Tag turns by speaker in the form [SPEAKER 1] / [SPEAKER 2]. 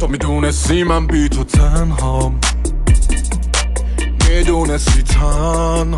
[SPEAKER 1] تو می‌دونستی من بی تو تنهام. می‌دونستی تنها.